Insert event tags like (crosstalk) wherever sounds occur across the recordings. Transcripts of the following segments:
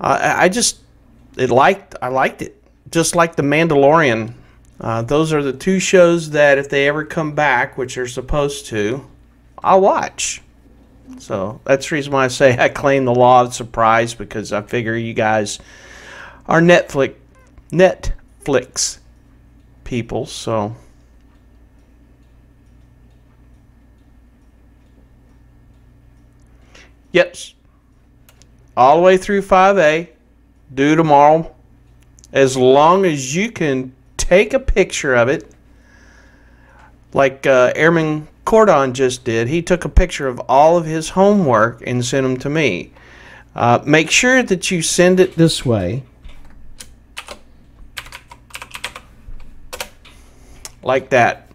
I, I just it liked I liked it just like the Mandalorian. Uh, those are the two shows that if they ever come back, which they're supposed to, I'll watch. So that's the reason why I say I claim the law of surprise because I figure you guys are Netflix Netflix people, so Yes. All the way through 5A, due tomorrow. As long as you can take a picture of it, like uh, Airman Cordon just did. He took a picture of all of his homework and sent them to me. Uh, make sure that you send it this way. Like that.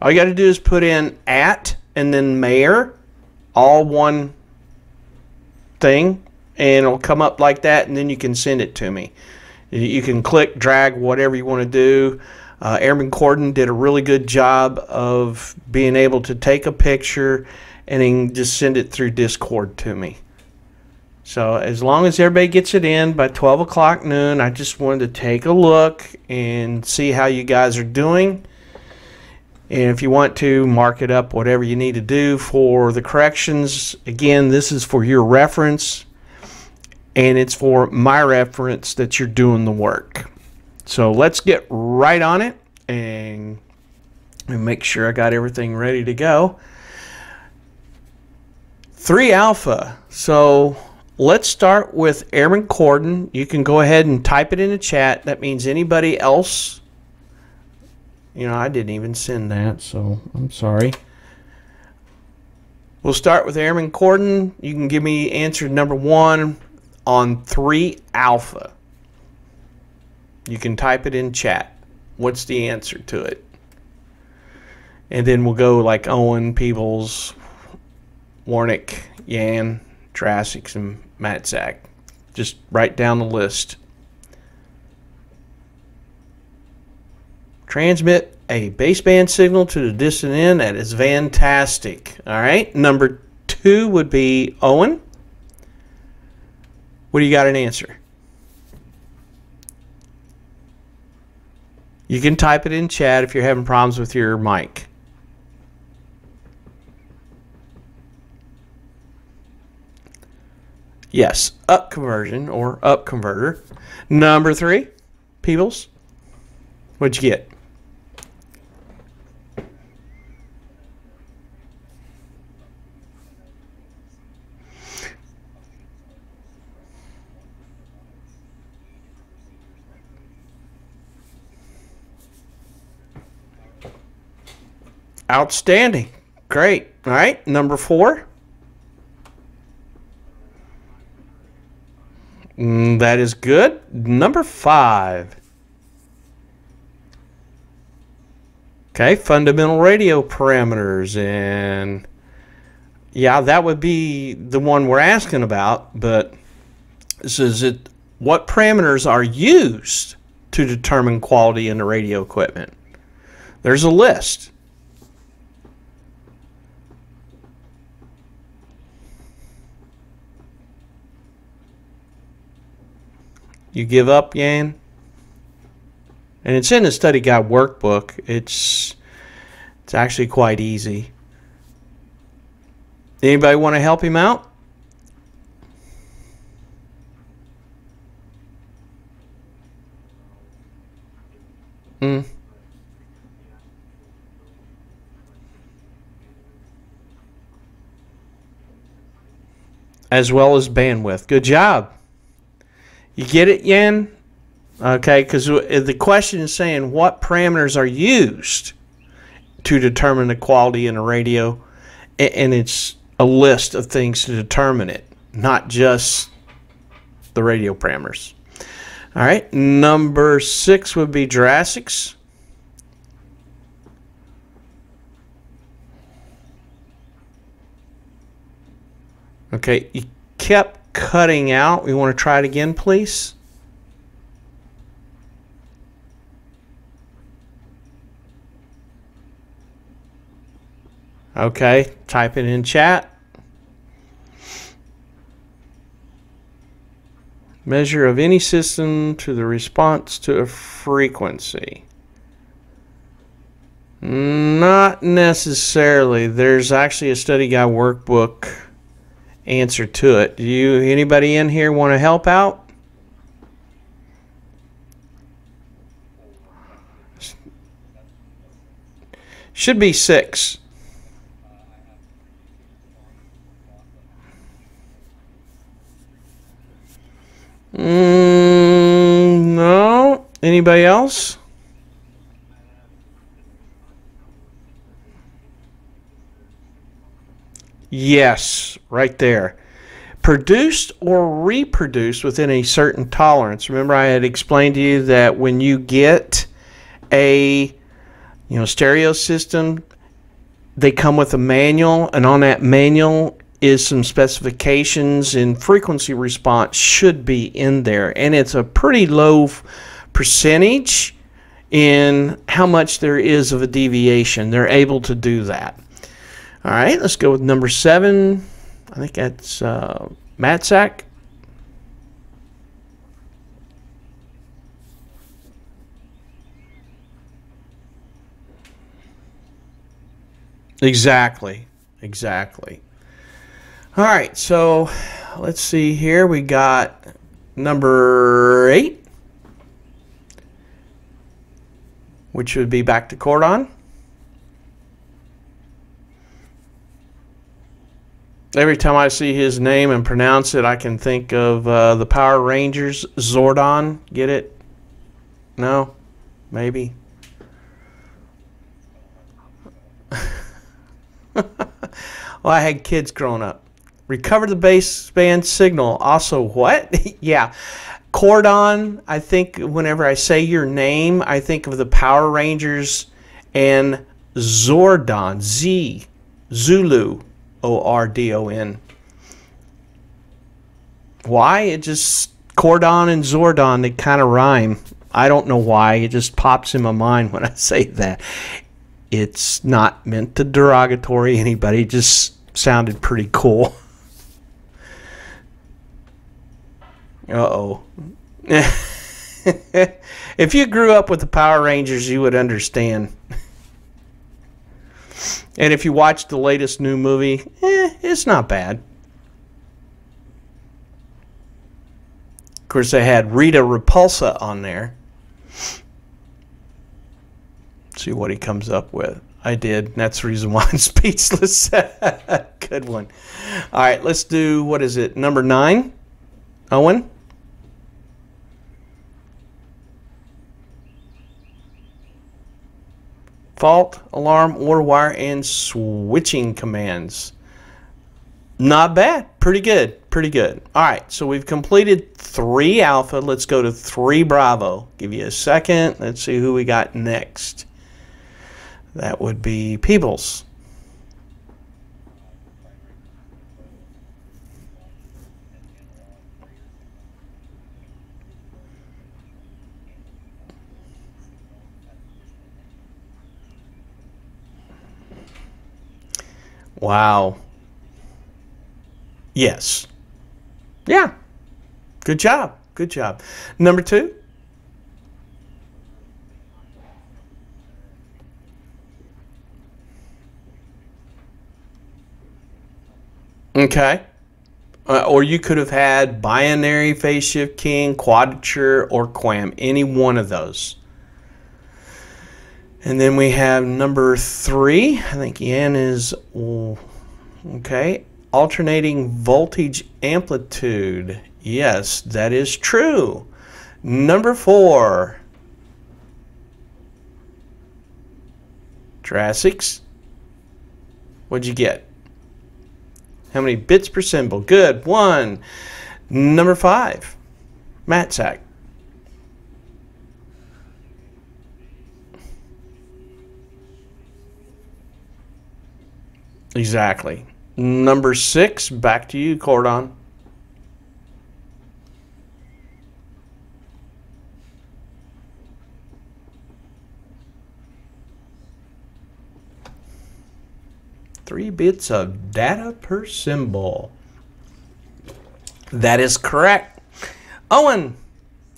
All you got to do is put in at and then mayor, all one thing and it'll come up like that and then you can send it to me. You can click, drag, whatever you want to do. Uh, Airman Corden did a really good job of being able to take a picture and then just send it through Discord to me. So as long as everybody gets it in by 12 o'clock noon, I just wanted to take a look and see how you guys are doing. And if you want to mark it up, whatever you need to do for the corrections, again, this is for your reference and it's for my reference that you're doing the work. So let's get right on it and, make sure I got everything ready to go. 3 alpha. So let's start with Airman Corden. You can go ahead and type it in the chat. That means anybody else you know, I didn't even send that, so I'm sorry. We'll start with Airman Corden. You can give me answer number one on 3 alpha. You can type it in chat. What's the answer to it? And then we'll go like Owen, Peebles, Warnick, Yan, Drastics, and Matt Zach. Just write down the list. Transmit a baseband signal to the distant end. That is fantastic. All right. Number two would be Owen. What do you got an answer? You can type it in chat if you're having problems with your mic. Yes, up conversion or up converter. Number three, Peebles. What'd you get? Outstanding. Great. All right. Number four. Mm, that is good. Number five. Okay, fundamental radio parameters. And yeah, that would be the one we're asking about. But this is it. What parameters are used to determine quality in the radio equipment? There's a list. You give up, Yan? And it's in the study guide workbook. It's it's actually quite easy. Anybody want to help him out? Hmm. As well as bandwidth. Good job. You get it, Yan? Okay, because uh, the question is saying what parameters are used to determine the quality in a radio, and it's a list of things to determine it, not just the radio parameters. All right, number six would be Jurassics. Okay, you kept cutting out. We want to try it again, please. Okay, type it in chat. Measure of any system to the response to a frequency. Not necessarily. There's actually a study guide workbook answer to it. Do you anybody in here want to help out? Should be six. Mm, no. Anybody else? Yes, right there. Produced or reproduced within a certain tolerance. Remember, I had explained to you that when you get a you know stereo system, they come with a manual, and on that manual is some specifications and frequency response should be in there, and it's a pretty low percentage in how much there is of a deviation. They're able to do that. All right, let's go with number seven. I think that's uh, Matsack. Exactly. Exactly. All right, so let's see here. We got number eight, which would be back to Cordon. Every time I see his name and pronounce it, I can think of uh, the Power Rangers, Zordon. Get it? No? Maybe? (laughs) well, I had kids growing up. Recover the baseband signal. Also, what? (laughs) yeah. Cordon, I think whenever I say your name, I think of the Power Rangers and Zordon. Z. Zulu. O R D O N. Why? It just Cordon and Zordon, they kind of rhyme. I don't know why. It just pops in my mind when (laughs) I say that. It's not meant to derogatory anybody. It just sounded pretty cool. (laughs) Uh-oh. (laughs) if you grew up with the Power Rangers, you would understand. And if you watch the latest new movie, eh, it's not bad. Of course, they had Rita Repulsa on there. see what he comes up with. I did. That's the reason why I'm (laughs) speechless. (laughs) Good one. All right, let's do, what is it, number nine? Owen? Fault, alarm, or wire, and switching commands. Not bad. Pretty good. Pretty good. All right, so we've completed three alpha. Let's go to three bravo. Give you a second. Let's see who we got next. That would be Peebles. Wow. Yes. Yeah. Good job. Good job. Number two. Okay. Uh, or you could have had binary phase shift keying, quadrature, or QAM. Any one of those. And then we have number three. I think Yan is okay. Alternating voltage amplitude. Yes, that is true. Number four. Jurassics. What'd you get? How many bits per symbol? Good. One. Number five. Matsack. Exactly. Number six, back to you, Cordon. Three bits of data per symbol. That is correct. Owen,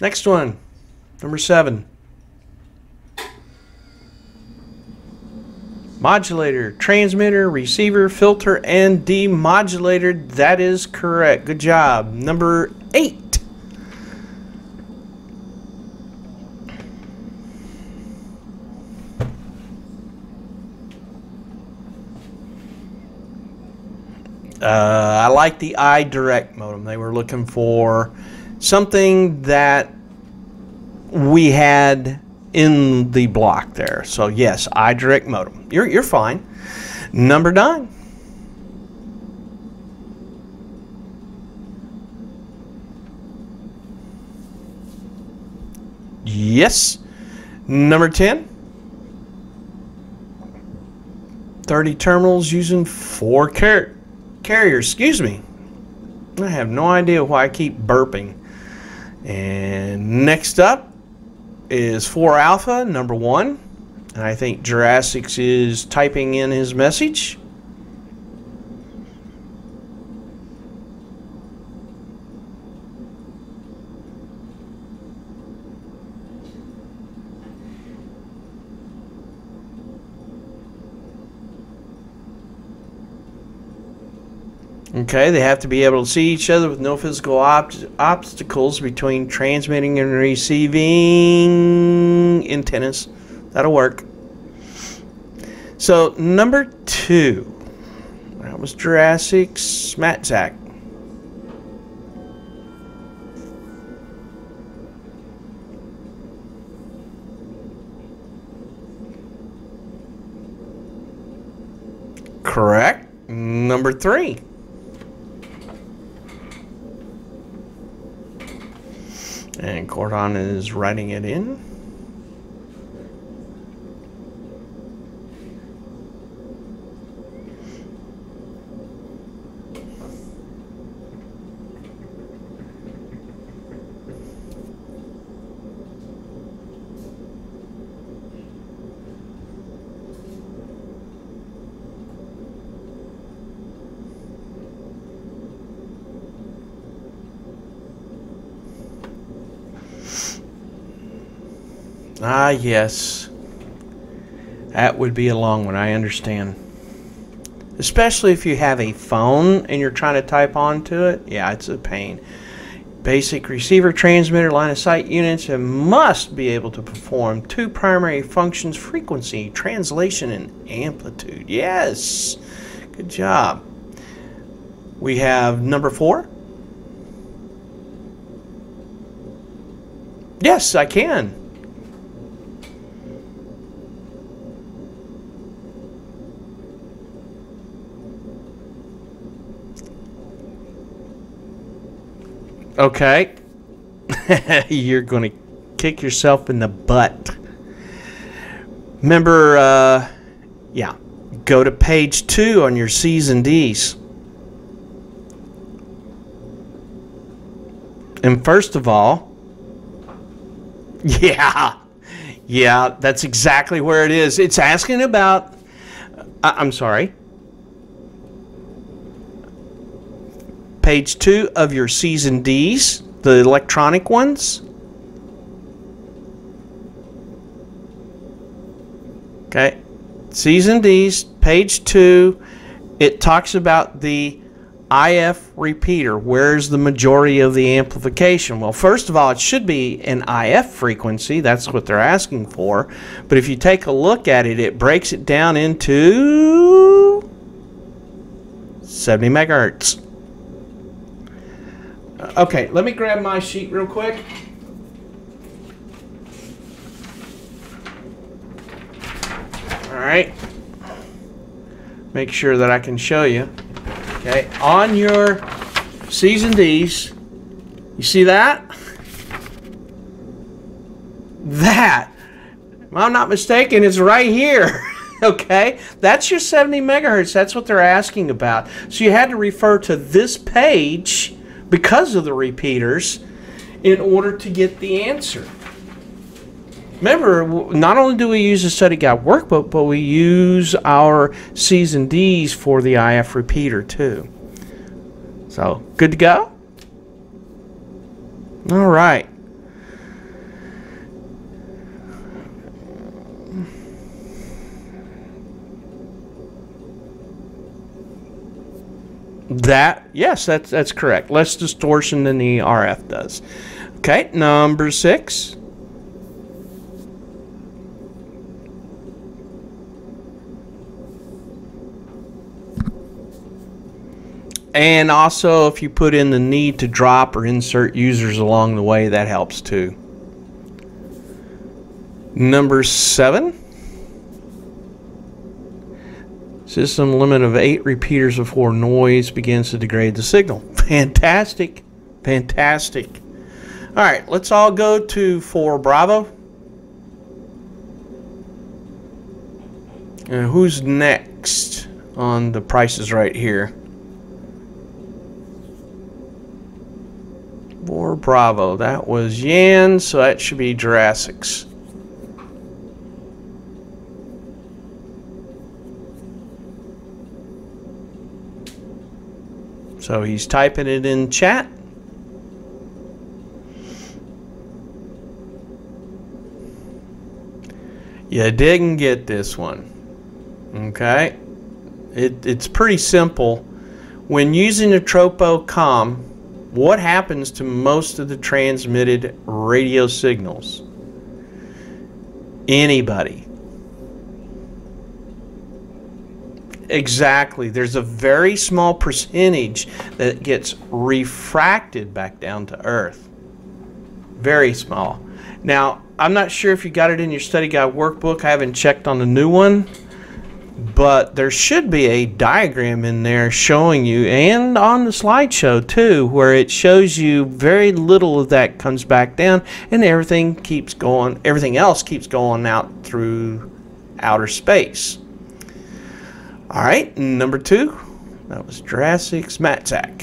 next one, number seven. Modulator, transmitter, receiver, filter, and demodulator. That is correct. Good job. Number eight. Uh, I like the iDirect modem. They were looking for something that we had in the block there. So yes, iDirect modem. You're you're fine. Number nine. Yes. Number 10. 30 terminals using four car carriers. Excuse me. I have no idea why I keep burping. And next up is 4 Alpha, number 1. And I think Jurassics is typing in his message. Okay, they have to be able to see each other with no physical ob obstacles between transmitting and receiving antennas. That'll work. So, number two. That was Jurassic's Matt Zach. Correct. Number three. And Cordon is writing it in. Ah, yes. That would be a long one, I understand. Especially if you have a phone and you're trying to type onto it. Yeah, it's a pain. Basic receiver transmitter line of sight units must be able to perform two primary functions frequency, translation, and amplitude. Yes. Good job. We have number four. Yes, I can. Okay. (laughs) You're going to kick yourself in the butt. Remember, uh, yeah, go to page two on your C's and D's. And first of all, (laughs) yeah, yeah, that's exactly where it is. It's asking about, I'm sorry, page two of your C's and D's, the electronic ones. Okay, C's and D's, page two, it talks about the IF repeater. Where's the majority of the amplification? Well, first of all, it should be an IF frequency. That's what they're asking for. But if you take a look at it, it breaks it down into 70 megahertz. Okay, let me grab my sheet real quick. All right. Make sure that I can show you. Okay, on your C's and D's, you see that? That, if I'm not mistaken, is right here. (laughs) okay, that's your 70 megahertz. That's what they're asking about. So you had to refer to this page because of the repeaters in order to get the answer. Remember, not only do we use the study guide workbook, but we use our C's and D's for the IF repeater too. So, good to go? All right. That yes, that's that's correct. Less distortion than the RF does. Okay, number six. And also, if you put in the need to drop or insert users along the way, that helps too. Number seven. System limit of eight repeaters before noise begins to degrade the signal. (laughs) Fantastic. Fantastic. All right, let's all go to 4 Bravo. And who's next on the prices right here? 4 Bravo. That was Yan, so that should be Jurassics. So he's typing it in chat. You didn't get this one. Okay? It, it's pretty simple. When using a Tropo com, what happens to most of the transmitted radio signals? Anybody. Exactly. There's a very small percentage that gets refracted back down to Earth. Very small. Now, I'm not sure if you got it in your study guide workbook. I haven't checked on the new one. But there should be a diagram in there showing you, and on the slideshow too, where it shows you very little of that comes back down, and everything keeps going, everything else keeps going out through outer space. All right, number two, that was Jurassic's Matzak.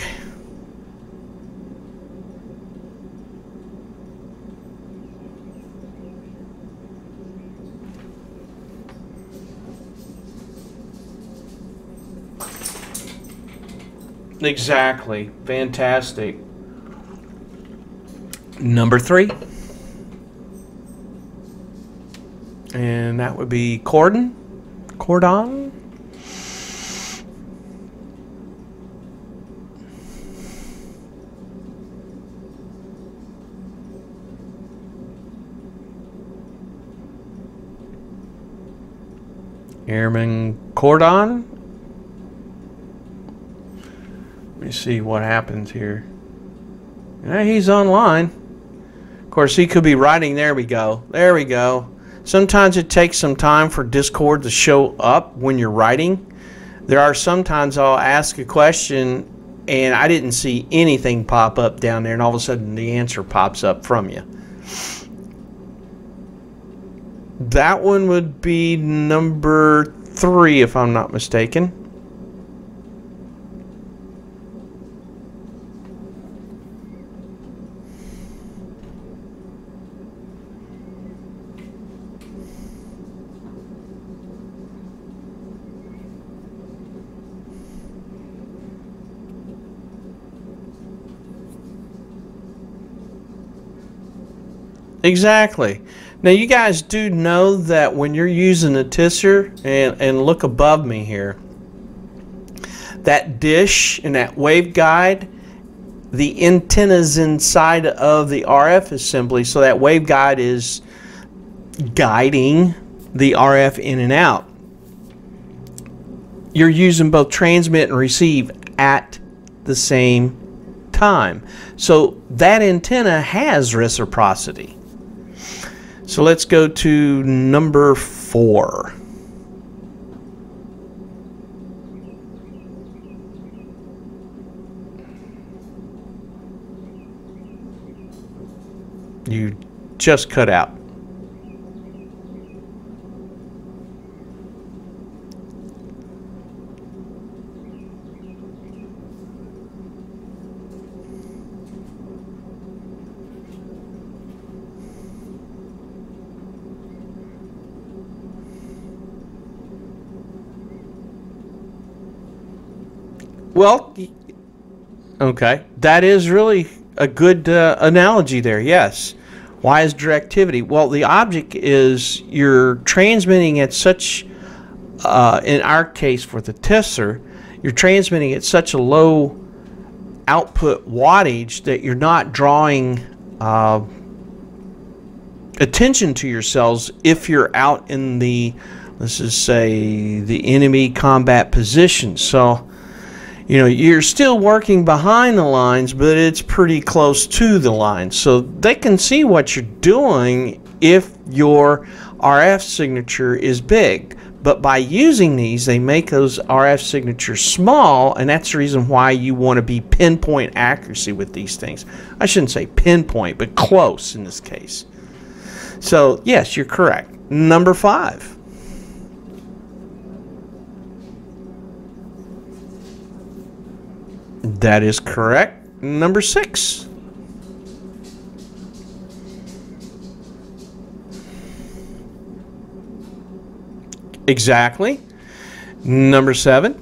Exactly. Fantastic. Number three. And that would be Cordon. Cordon. Airman Cordon. Let me see what happens here. Yeah, he's online. Of course, he could be writing. There we go. There we go. Sometimes it takes some time for Discord to show up when you're writing. There are sometimes I'll ask a question and I didn't see anything pop up down there, and all of a sudden the answer pops up from you. That one would be number three, if I'm not mistaken. Exactly. Now you guys do know that when you're using a TSSR, and, and look above me here, that dish and that waveguide, the antennas inside of the RF assembly, so that waveguide is guiding the RF in and out. You're using both transmit and receive at the same time. So that antenna has reciprocity. So let's go to number four. You just cut out. Well, okay, that is really a good uh, analogy there. Yes. Why is directivity? Well, the object is you're transmitting at such, uh, in our case for the TSSR, you're transmitting at such a low output wattage that you're not drawing uh, attention to yourselves if you're out in the, let's just say, the enemy combat position. So, you know, you're still working behind the lines, but it's pretty close to the lines. So they can see what you're doing if your RF signature is big. But by using these, they make those RF signatures small, and that's the reason why you want to be pinpoint accuracy with these things. I shouldn't say pinpoint, but close in this case. So, yes, you're correct. Number five. That is correct. Number six. Exactly. Number seven.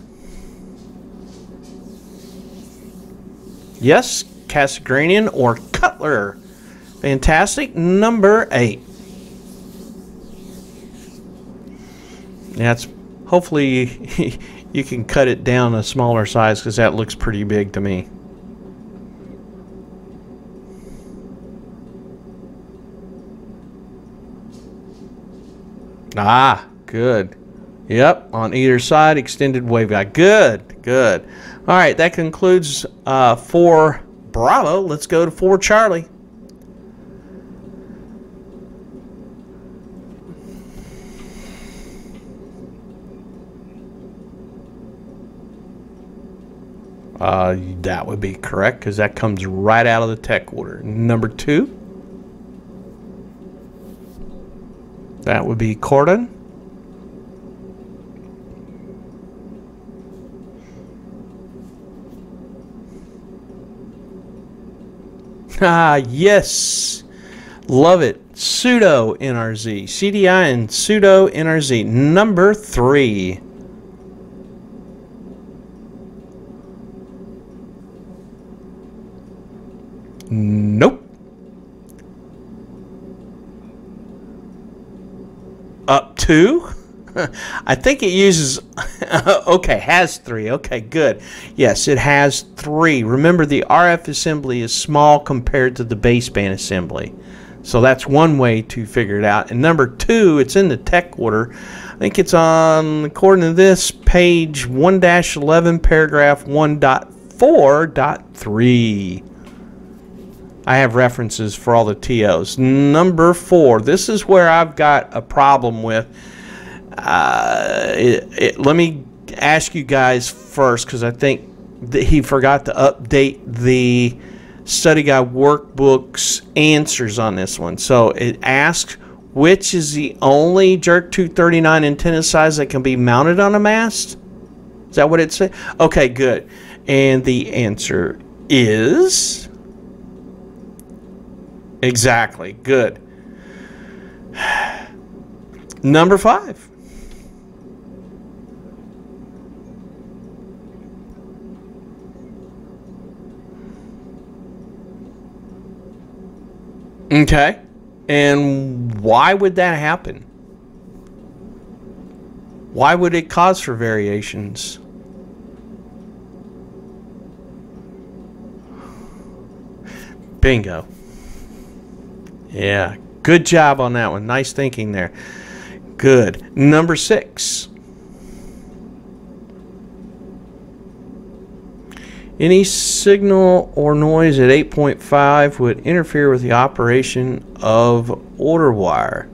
Yes, Cassegrainian or Cutler. Fantastic. Number eight. That's hopefully (laughs) you can cut it down a smaller size because that looks pretty big to me. Ah, good. Yep, on either side, extended waveguide. Good, good. All right, that concludes uh, for Bravo. Let's go to 4 Charlie. Uh, that would be correct because that comes right out of the tech order. Number two, that would be Cordon. (laughs) Ah, yes. Love it. Pseudo NRZ. CDI and pseudo NRZ. Number three. Nope. Up two? (laughs) I think it uses, (laughs) okay, has three. Okay, good. Yes, it has three. Remember, the RF assembly is small compared to the baseband assembly. So that's one way to figure it out. And number two, it's in the tech order. I think it's on, according to this, page 1-11, paragraph 1.4.3. I have references for all the TOs. Number four, this is where I've got a problem with. Uh, it, it, let me ask you guys first because I think that he forgot to update the study guide workbook's answers on this one. So it asks which is the only Jerk 239 antenna size that can be mounted on a mast? Is that what it said? Okay, good. And the answer is Exactly. Good. Number five. Okay. And why would that happen? Why would it cause for variations? Bingo. Yeah, good job on that one. Nice thinking there. Good. Number six. Any signal or noise at 8.5 would interfere with the operation of order wire.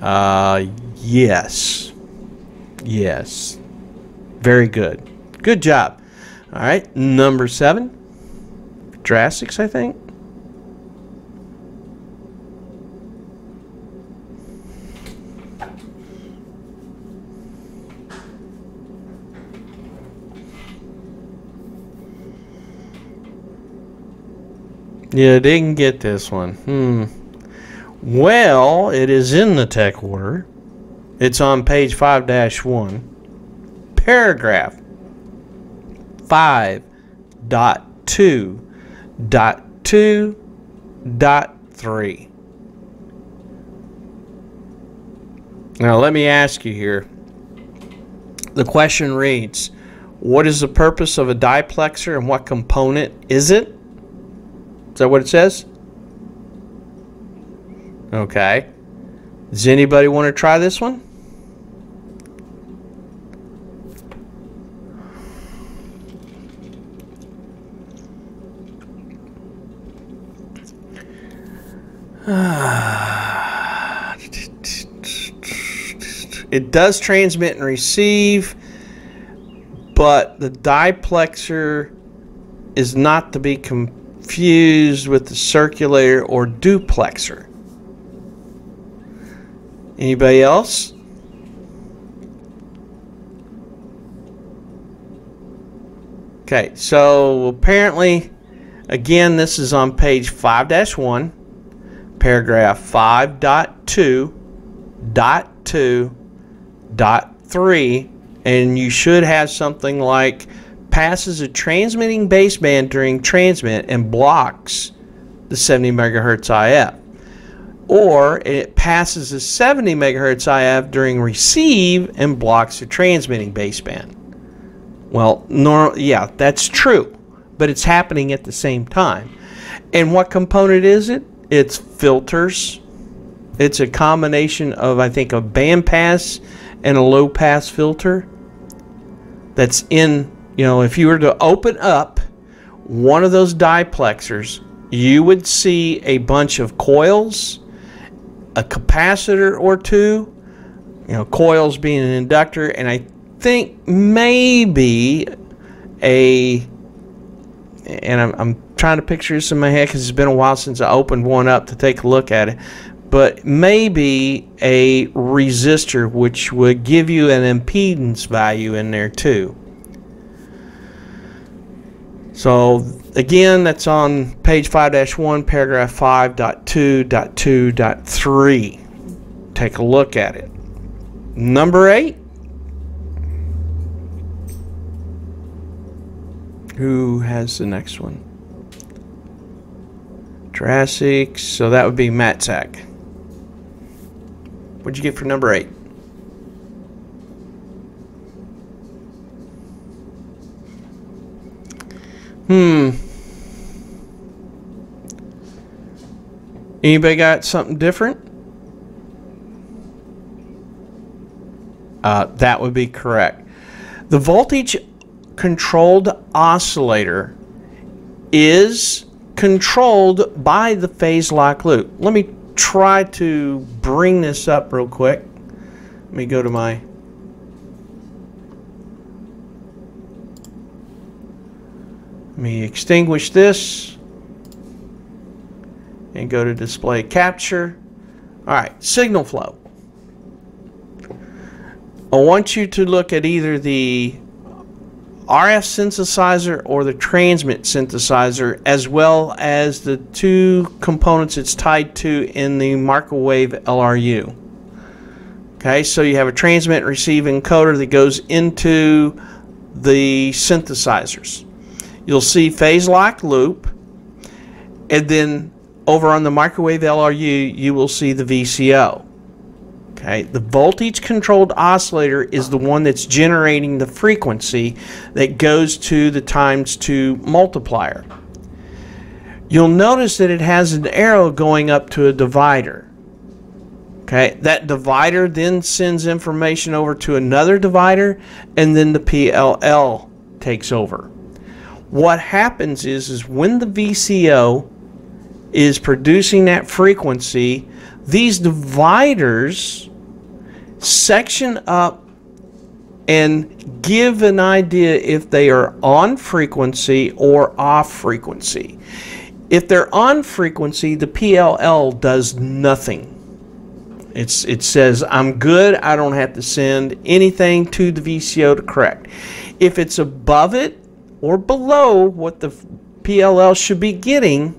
Uh, yes. Yes. Very good. Good job. All right, number seven. Drastics, I think. Yeah, didn't get this one. Hmm. Well, it is in the tech order. It's on page 5 1. Paragraph 5.2.2.3. Now, let me ask you here. The question reads What is the purpose of a diplexer and what component is it? Is that what it says? Okay. Does anybody want to try this one? It does transmit and receive, but the diplexer is not to be confused with the circulator or duplexer. Anybody else? Okay, so apparently, again, this is on page 5 1, paragraph 5.2.2.3, and you should have something like passes a transmitting baseband during transmit and blocks the 70 megahertz IF or it passes a 70 megahertz IF during receive and blocks the transmitting baseband. Well, nor yeah, that's true, but it's happening at the same time. And what component is it? It's filters. It's a combination of I think a band pass and a low pass filter that's in, you know, if you were to open up one of those diplexers, you would see a bunch of coils a capacitor or two, you know, coils being an inductor, and I think maybe a, and I'm, I'm trying to picture this in my head because it's been a while since I opened one up to take a look at it, but maybe a resistor which would give you an impedance value in there too. So again, that's on page 5-1, paragraph 5.2.2.3. Take a look at it. Number 8. Who has the next one? Jurassic. So that would be Matzak. What'd you get for number 8? Hmm. Anybody got something different? Uh, that would be correct. The voltage controlled oscillator is controlled by the phase lock loop. Let me try to bring this up real quick. Let me go to my Let me extinguish this and go to display capture. All right, signal flow. I want you to look at either the RF synthesizer or the transmit synthesizer as well as the two components it's tied to in the microwave LRU. Okay, so you have a transmit receive encoder that goes into the synthesizers you'll see phase lock loop, and then over on the microwave LRU, you will see the VCO. Okay, the voltage controlled oscillator is the one that's generating the frequency that goes to the times 2 multiplier. You'll notice that it has an arrow going up to a divider. Okay, that divider then sends information over to another divider and then the PLL takes over what happens is is when the VCO is producing that frequency, these dividers section up and give an idea if they are on frequency or off frequency. If they're on frequency, the PLL does nothing. It's, it says, I'm good, I don't have to send anything to the VCO to correct. If it's above it, or below what the PLL should be getting,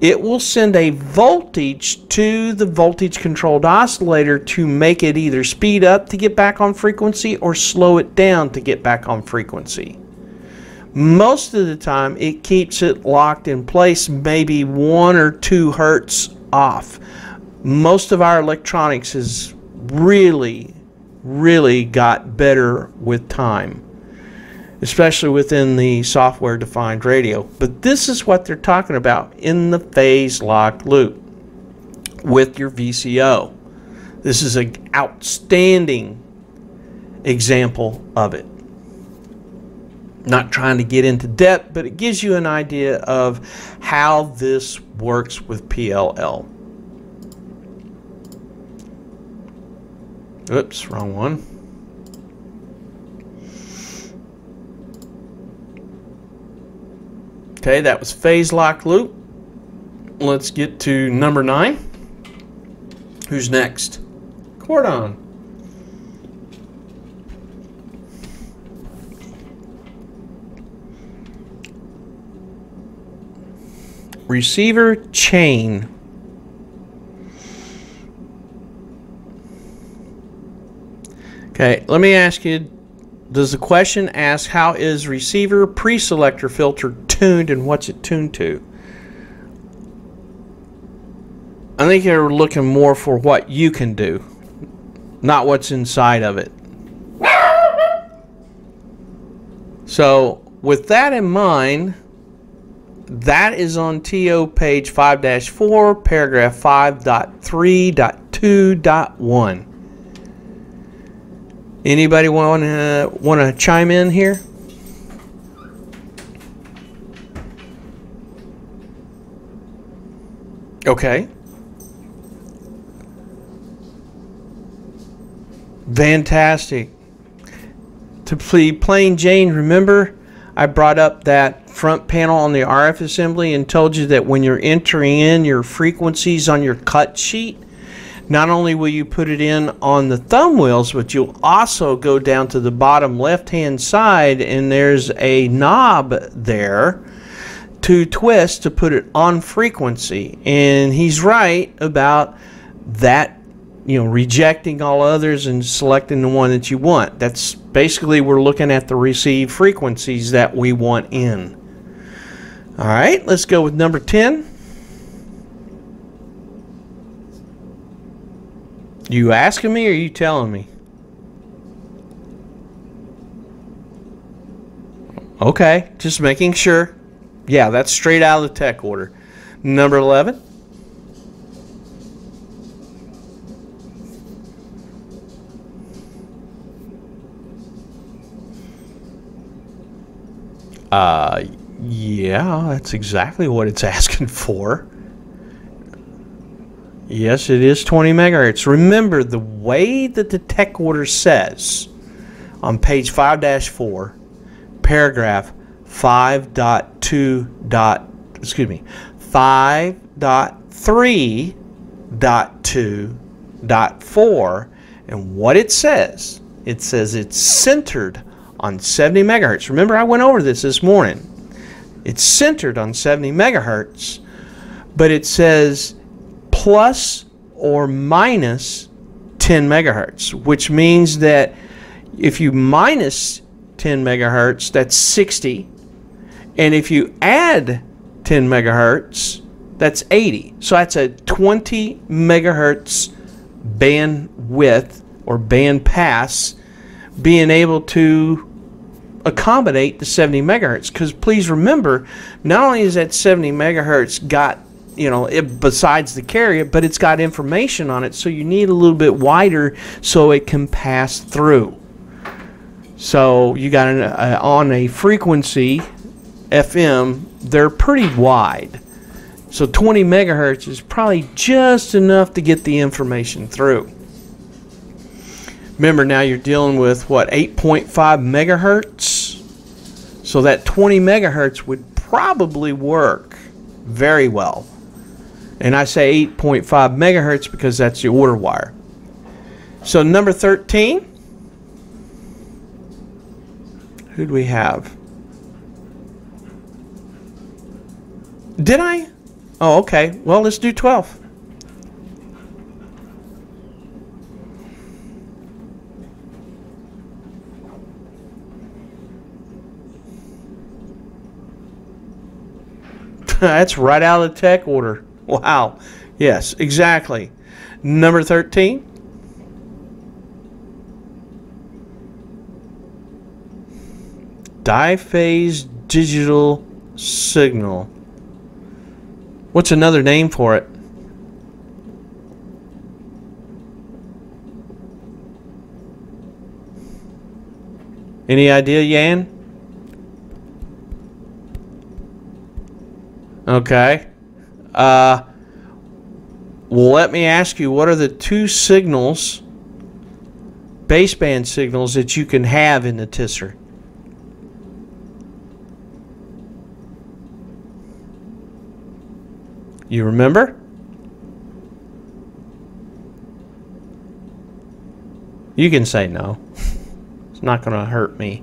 it will send a voltage to the voltage controlled oscillator to make it either speed up to get back on frequency or slow it down to get back on frequency. most of the time it keeps it locked in place maybe one or two hertz off most of our electronics has really really got better with time especially within the software defined radio but this is what they're talking about in the phase lock loop with your VCO this is an outstanding example of it not trying to get into depth, but it gives you an idea of how this works with PLL. Oops, wrong one. Okay, that was phase lock loop. Let's get to number nine. Who's next? Cordon. receiver chain. Okay, let me ask you, does the question ask how is receiver pre-selector filter tuned and what's it tuned to? I think you're looking more for what you can do, not what's inside of it. So, with that in mind, that is on TO page 5-4, paragraph 5.3.2.1. Anybody want to want to chime in here? Okay. Fantastic. To be plain Jane, remember I brought up that front panel on the RF assembly and told you that when you're entering in your frequencies on your cut sheet, not only will you put it in on the thumb wheels, but you'll also go down to the bottom left hand side and there's a knob there to twist to put it on frequency. And he's right about that, you know, rejecting all others and selecting the one that you want. That's basically we're looking at the receive frequencies that we want in. All right, let's go with number 10. You asking me or you telling me? Okay, just making sure. Yeah, that's straight out of the tech order. Number 11. Uh, yeah, that's exactly what it's (laughs) asking for. Yes, it is 20 megahertz. Remember, the way that the tech order says on page 5-4, paragraph 5.2. Dot, excuse me, 5.3.2.4, and what it says, it says it's centered on 70 megahertz. Remember, I went over this this morning. It's centered on 70 megahertz, but it says plus or minus 10 megahertz, which means that if you minus 10 megahertz, that's 60. And if you add 10 megahertz, that's 80. So that's a 20 megahertz bandwidth or band pass being able to accommodate the 70 megahertz. Because please remember, not only is that 70 megahertz got you know, it, besides the carrier, but it's got information on it, so you need a little bit wider so it can pass through. So you got an, uh, on a frequency FM, they're pretty wide. So 20 megahertz is probably just enough to get the information through. Remember now you're dealing with what 8.5 megahertz. So that 20 megahertz would probably work very well. And I say 8.5 megahertz because that's the order wire. So number 13. Who do we have? Did I? Oh, okay. Well, let's do 12. (laughs) That's right out of the tech order. (laughs) Wow. Yes, exactly. Number 13. Diphase digital signal. What's another name for it? Any idea, Yan? Okay. Uh, well, let me ask you, what are the two signals, baseband signals, that you can have in the TSSR? You remember? You can say no. (laughs) It's not going to hurt me.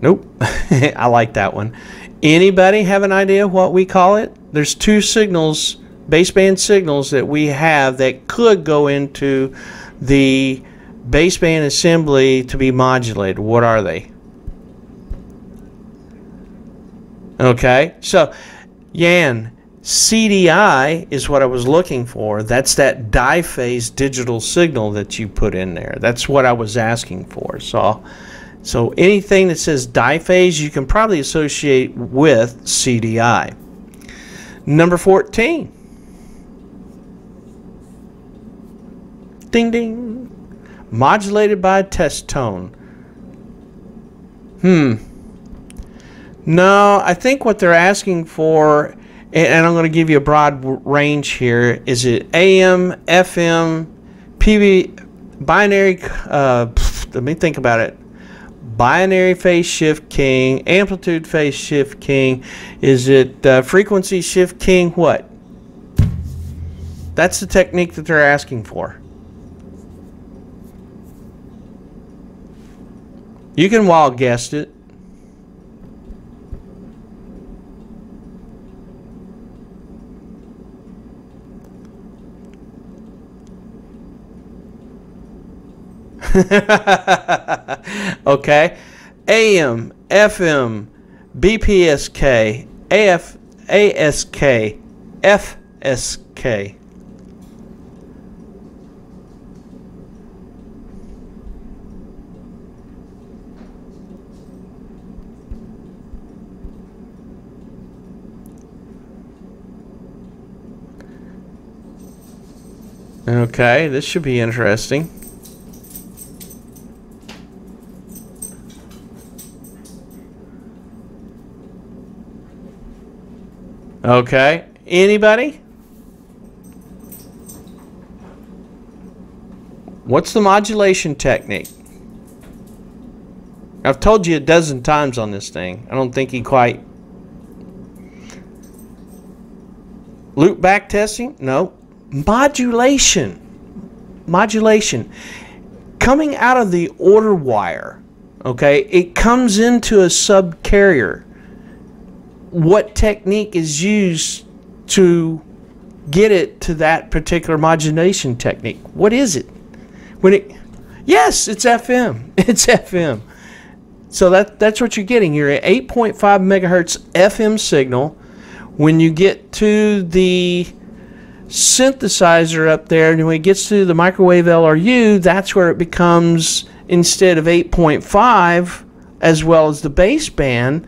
Nope. (laughs) I like that one. Anybody have an idea what we call it? There's two signals, baseband signals that we have that could go into the baseband assembly to be modulated. What are they? Okay, so Yan, CDI is what I was looking for. That's that diphase digital signal that you put in there. That's what I was asking for. So, so anything that says diphase, you can probably associate with CDI. Number 14. Ding ding. Modulated by test tone. Hmm. No, I think what they're asking for and I'm going to give you a broad range here. Is it AM, FM, PB, binary? Uh, let me think about it. Binary phase shift keying, amplitude phase shift keying. Is it uh, frequency shift keying? What? That's the technique that they're asking for. You can wild guess it. (laughs) okay. AM, FM, BPSK, AF, ASK, FSK. Okay, this should be interesting. Okay. Anybody? What's the modulation technique? I've told you a dozen times on this thing. I don't think he quite... Loop back testing? No. Modulation. Modulation. Coming out of the order wire, okay, it comes into a subcarrier what technique is used to get it to that particular modulation technique. What is it? When it Yes, it's FM. (laughs) It's FM. So that that's what you're getting. You're at 8.5 megahertz FM signal. When you get to the synthesizer up there, and when it gets to the microwave LRU, that's where it becomes instead of 8.5 as well as the baseband,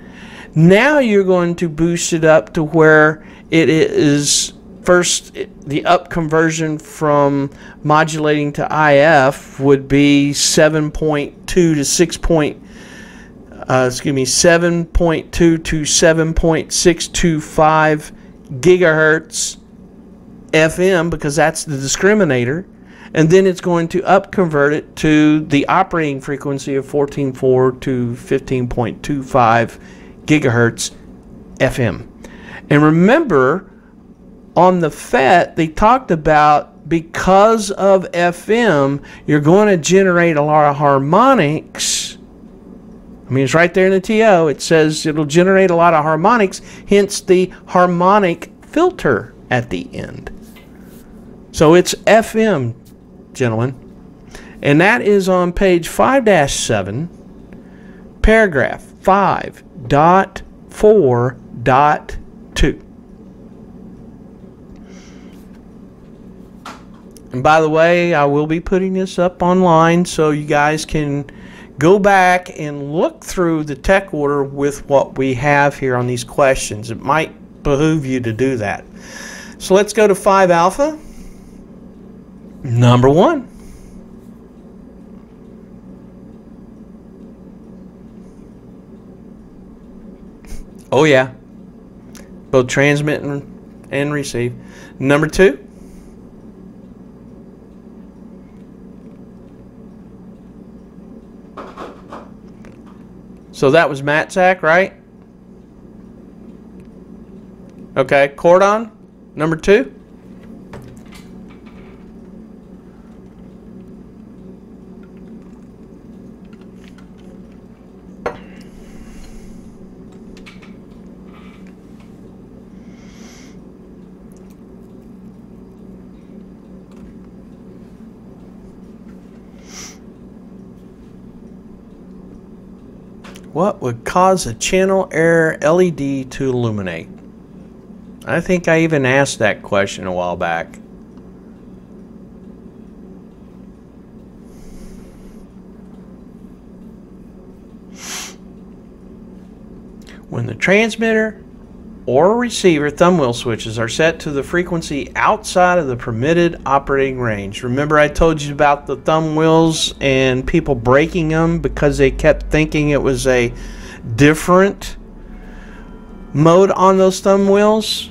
now you're going to boost it up to where it is first the up conversion from modulating to IF would be 7.2 to 6. Point, uh, excuse me 7.2 to 7.625 gigahertz FM because that's the discriminator and then it's going to up convert it to the operating frequency of 14.4 to 15.25 gigahertz FM. And remember, on the FET, they talked about because of FM, you're going to generate a lot of harmonics. I mean, it's right there in the TO. It says it'll generate a lot of harmonics, hence the harmonic filter at the end. So it's FM, gentlemen. And that is on page 5 7, paragraph 5 dot four dot two. And by the way, I will be putting this up online so you guys can go back and look through the tech order with what we have here on these questions. It might behoove you to do that. So let's go to 5 alpha. Number one. Oh, yeah. Both transmit and, and receive. Number two. So that was MatSac, right? Okay, cordon, number two. What would cause a channel error LED to illuminate? I think I even asked that question a while back. When the transmitter or receiver thumb wheel switches are set to the frequency outside of the permitted operating range. Remember I told you about the thumb wheels and people breaking them because they kept thinking it was a different mode on those thumb wheels.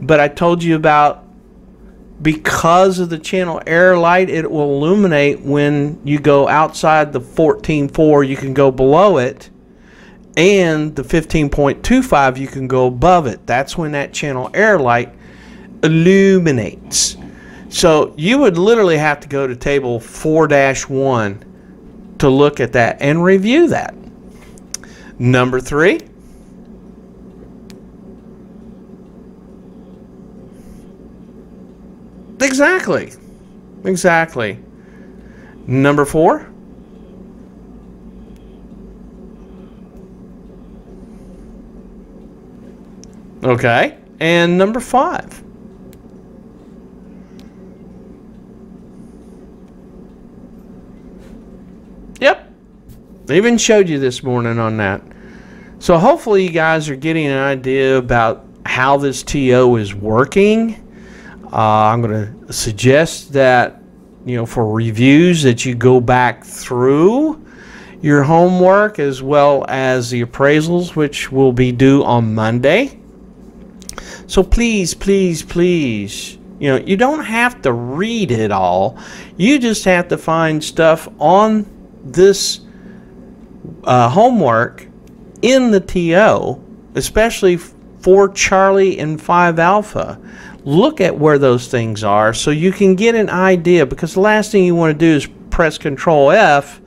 But I told you about because of the channel error light, it will illuminate when you go outside the 14.4, you can go below it and the 15.25 you can go above it that's when that channel error light illuminates so you would literally have to go to table 4-1 to look at that and review that number three exactly exactly number four Okay. And number five. Yep. I even showed you this morning on that. So hopefully you guys are getting an idea about how this TO is working. Uh, I'm going to suggest that, you know, for reviews that you go back through your homework as well as the appraisals, which will be due on Monday. So please, please, please, you know, you don't have to read it all. You just have to find stuff on this uh, homework in the TO, especially for Charlie and 5 Alpha. Look at where those things are so you can get an idea because the last thing you want to do is press Control F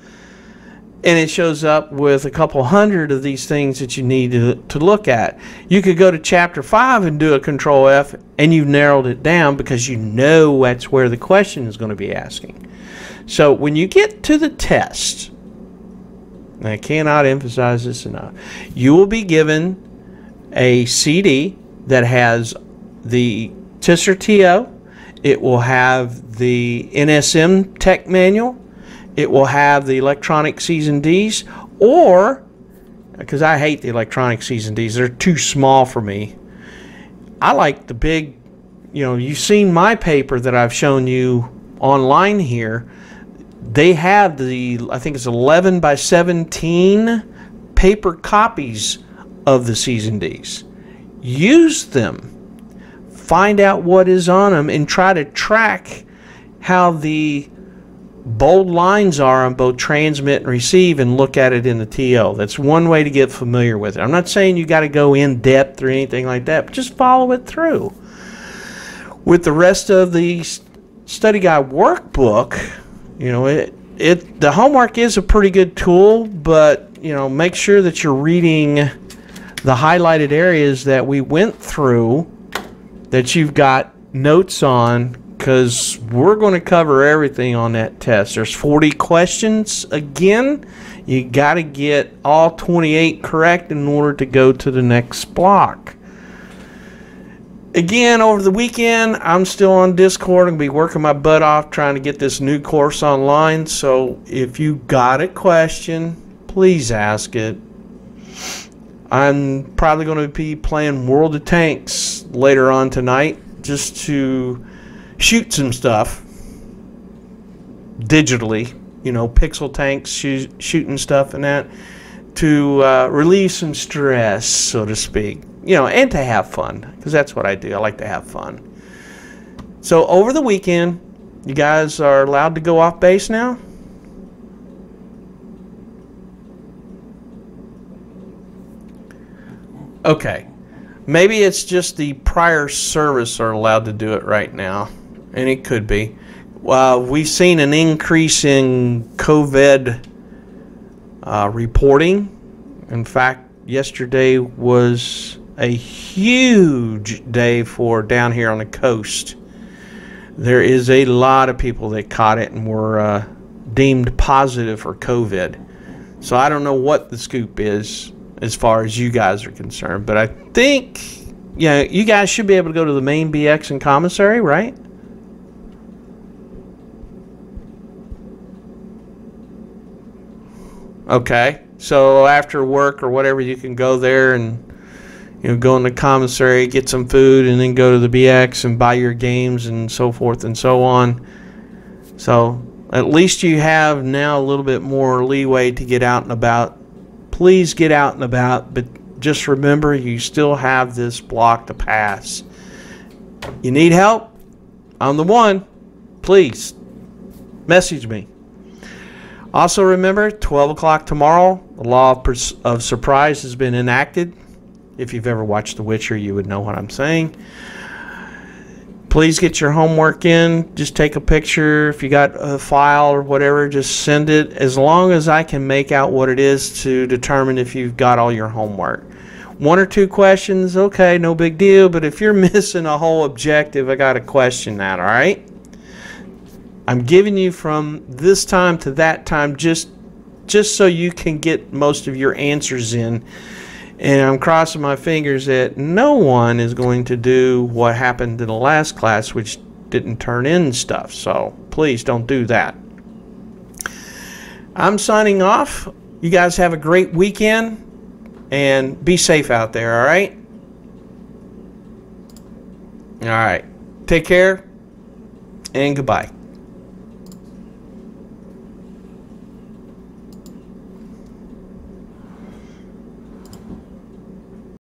and it shows up with a couple hundred of these things that you need to, to look at. You could go to chapter 5 and do a control F and you've narrowed it down because you know that's where the question is going to be asking. So when you get to the test, I cannot emphasize this enough, you will be given a CD that has the TSSR TO, it will have the NSM tech manual, it will have the electronic C's and D's, or because I hate the electronic C's and D's, they're too small for me. I like the big, you know, you've seen my paper that I've shown you online here. They have the, I think it's 11 by 17 paper copies of the C's and D's. Use them. Find out what is on them and try to track how the bold lines are on both transmit and receive and look at it in the TL. That's one way to get familiar with it. I'm not saying you got to go in depth or anything like that, but just follow it through. With the rest of the study guide workbook, you know, it it the homework is a pretty good tool, but you know, make sure that you're reading the highlighted areas that we went through that you've got notes on because we're going to cover everything on that test. There's 40 questions. Again, you got to get all 28 correct in order to go to the next block. Again, over the weekend, I'm still on Discord. To be working my butt off trying to get this new course online. So if you got a question, please ask it. I'm probably going to be playing World of Tanks later on tonight just to shoot some stuff digitally, you know, pixel tanks, shooting stuff and that to uh, relieve some stress, so to speak you know, and to have fun because that's what I do. I like to have fun. So over the weekend, you guys are allowed to go off base now. Okay. Maybe it's just the prior service are allowed to do it right now, and it could be. Uh, we've seen an increase in COVID uh, reporting. In fact, yesterday was a huge day for down here on the coast. There is a lot of people that caught it and were uh, deemed positive for COVID. So I don't know what the scoop is as far as you guys are concerned, but I think yeah, you guys should be able to go to the main BX and commissary, right? Okay. So after work or whatever, you can go there and you know, go in the commissary, get some food, and then go to the BX and buy your games and so forth and so on. So at least you have now a little bit more leeway to get out and about. Please get out and about, but just remember you still have this block to pass. You need help? I'm the one. Please message me. Also remember, 12 o'clock tomorrow, the law of, of surprise has been enacted. If you've ever watched The Witcher, you would know what I'm saying. Please get your homework in. Just take a picture. If you got a file or whatever, just send it. As long as I can make out what it is to determine if you've got all your homework. One or two questions, okay, no big deal. But if you're (laughs) missing a whole objective, I got to question that, all right? I'm giving you from this time to that time just just so you can get most of your answers in and I'm crossing my fingers that no one is going to do what happened in the last class, which didn't turn in stuff. So please don't do that. I'm signing off. You guys have a great weekend and be safe out there, all right? All right. Take care and goodbye.